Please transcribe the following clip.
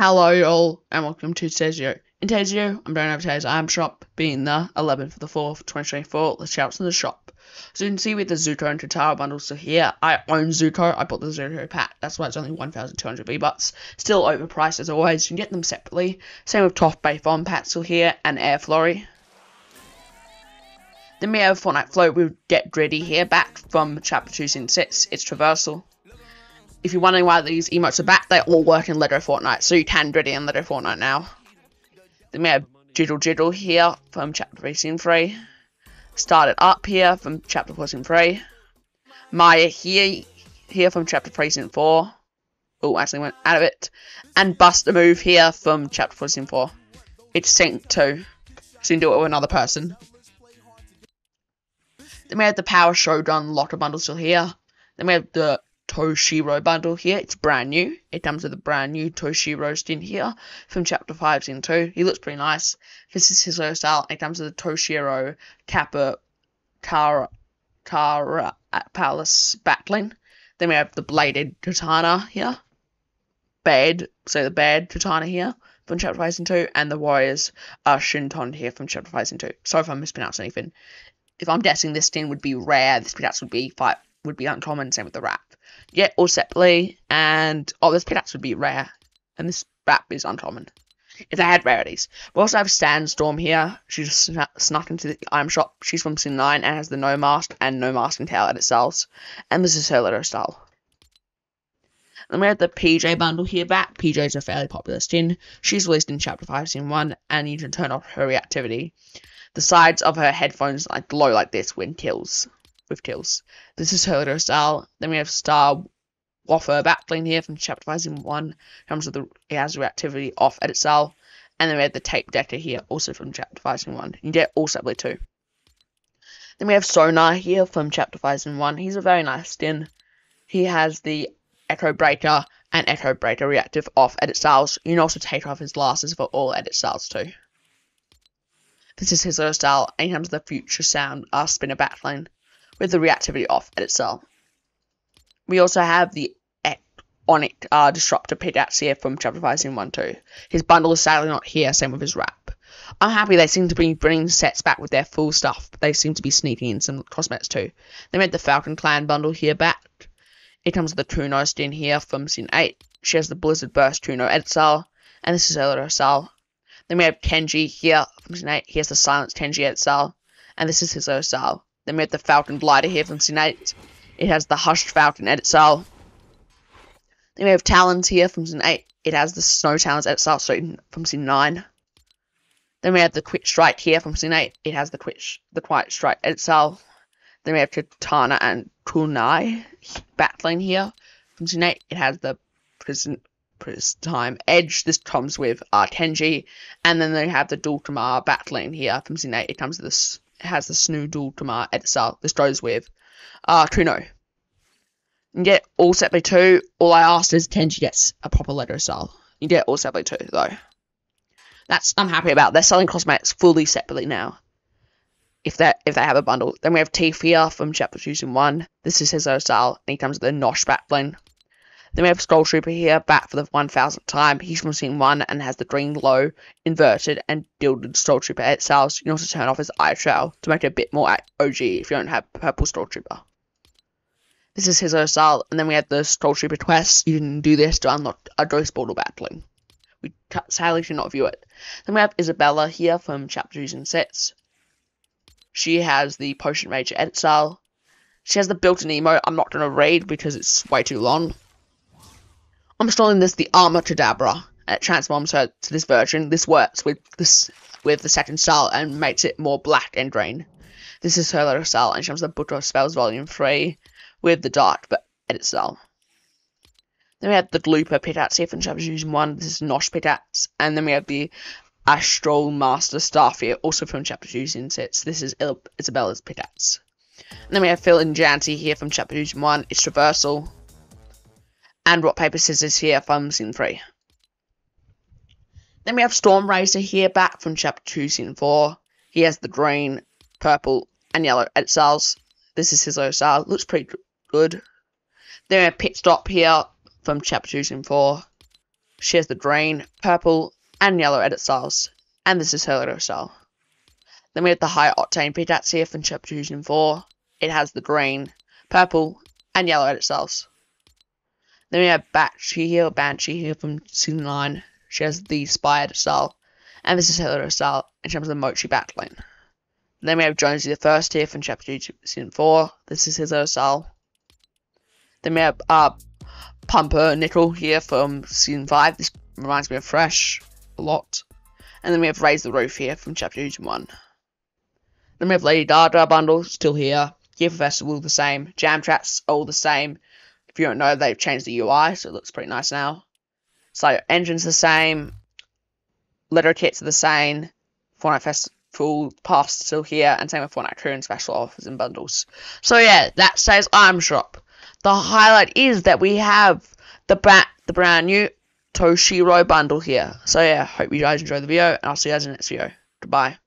Hello, y'all, and welcome to video. In video, I'm doing over today's item shop, being the 11th of the 4th, 2024. Let's shout to the shop. So you can see with the Zuko and Katara bundles, so here, I own Zuko, I bought the Zuko pack, that's why it's only 1,200 V-Bucks. Still overpriced as always, you can get them separately. Same with Top Bay Bomb Paxel here, and Air Flurry. Then we have Fortnite Float with Get Ready here, back from Chapter 2 Scene 6, it's Traversal if you're wondering why these emotes are back, they all work in Lego Fortnite, so you can ready in Lego Fortnite now. Then we have Jiddle Jiddle here from Chapter 3 Scene 3. Started Up here from Chapter 4 Scene 3. Maya here, here from Chapter 3 Scene 4. Oh, actually went out of it. And Bust a Move here from Chapter 4 Scene 4. It's synced too, so you can do it with another person. Then we have the Power Showdown Lotter bundle still here. Then we have the Toshiro bundle here. It's brand new. It comes with a brand new Toshiro skin here from Chapter 5 Scene 2. He looks pretty nice. This is his style. It comes with a Toshiro Kappa Tara, Tara Palace battling. Then we have the bladed katana here. Bad, so the bad katana here from Chapter 5 Scene 2. And the warriors are Shinton here from Chapter 5 Scene 2. Sorry if I mispronounced anything. If I'm guessing this skin would be rare, this would be would be uncommon, same with the wrap get all separately, and oh, this pickaxe would be rare, and this wrap is uncommon. If they had rarities. We also have Sandstorm here. She just snuck, snuck into the item shop. She's from Scene 9 and has the no mask and no mask and tail that it sells. And this is her little style. Then we have the PJ bundle here back. Is a fairly popular skin. She's released in Chapter 5, Scene 1, and you can turn off her reactivity. The sides of her headphones like glow like this when kills with kills. This is her style. Then we have Star Waffer backbling here from Chapter 5 Scene 1. Comes with the it has reactivity off at itself. And then we have the tape decker here, also from Chapter 5 Scene 1. You get all separately too. Then we have Sonar here from Chapter 5 Scene 1. He's a very nice skin. He has the Echo Breaker and Echo Breaker reactive off edit styles. You can also take off his glasses for all edit styles too. This is his little style, and he comes with the Future Sound uh, spinner backplane with the reactivity off at itself. We also have the Onic uh, Disruptor pickaxe here from Chapter 5 Scene 1 2. His bundle is sadly not here, same with his wrap. I'm happy they seem to be bringing sets back with their full stuff. They seem to be sneaking in some cosmetics too. They made the Falcon Clan bundle here back. It comes with the Kuno skin here from Scene 8. She has the Blizzard Burst Kuno edit style, and this is her little. Then we have Kenji here from Scene 8. He has the Silence Kenji edit style, and this is his little we have the Falcon here from Scene 8. It has the Hushed Falcon edit style. Then we have Talons here from Scene 8. It has the Snow Talons edit style so from Scene 9. Then we have the Quick Strike here from Scene 8. It has the Quick, the Quiet Strike edit style. Then we have Katana and Kunai battling here from Scene 8. It has the Prison, prison Time Edge. This comes with uh, Kenji. And then they have the Dultamar battling here from Scene 8. It comes with this has the Snoodle Tomar at the start. This goes with uh, Kuno. You get all separately two. All I asked is Kenji gets a proper letter style. You get all separately two though. That's I'm happy about. They're selling cosmetics fully separately now. If they if they have a bundle. Then we have here from Chapter 2 and 1. This is his own style, and he comes with a Nosh back bling. Then we have Skull Trooper here, back for the 1000th time. He's from scene 1 and has the green glow, inverted, and gilded Skull Trooper itself. You can also turn off his eye trail to make it a bit more OG if you don't have purple Skull Trooper. This is his own style, and then we have the Skull Trooper quest. You can do this to unlock a Ghost Portal battling. We sadly should not view it. Then we have Isabella here from chapters and sets. She has the Potion Major edit style. She has the built-in emote I'm not going to read because it's way too long. I'm installing this the Armor Kadabra. And uh, it transforms her to this version. This works with this with the second style and makes it more black and green. This is her letter style and she comes the Book of Spells Volume 3 with the dark but edit style. Then we have the Glooper Pickaxe here from Chapter Using 1. This is Nosh Pickaxe. And then we have the Astral Master Staff here, also from Chapter 2 sets. This is Isabella's Pickaxe. And then we have Phil and Janty here from Chapter Using 1. It's Traversal and rock, paper, scissors here from scene 3. Then we have Storm Racer here back from chapter 2, scene 4. He has the green, purple, and yellow edit styles. This is his style. Looks pretty good. Then we have Pit Stop here from chapter 2, scene 4. She has the green, purple, and yellow edit styles. And this is her logo style. Then we have the high octane PTATs here from Chapter 2 and 4. It has the green, purple, and yellow edit styles. Then we have Banshee here, Banshee here from Season 9. She has the edit style. And this is her style in terms of the Mochi battling. Then we have Jonesy the First here from Chapter 2 Season 4. This is his style. Then we have uh, Pumpernickel here from Season 5. This reminds me of Fresh a lot. And then we have Raise the Roof here from Chapter 2 1. Then we have Lady Gaga bundle still here. Gear Festival the same. Jam Tracks, all the same. If you don't know, they've changed the UI, so it looks pretty nice now. So engine's the same. Letter kits are the same. Fortnite Festival pass still here, and same with Fortnite Crew and special offers and bundles. So yeah, that says Item Shop. The highlight is that we have the bat the brand new Toshiro bundle here. So yeah, hope you guys enjoy the video, and I'll see you guys in the next video. Goodbye.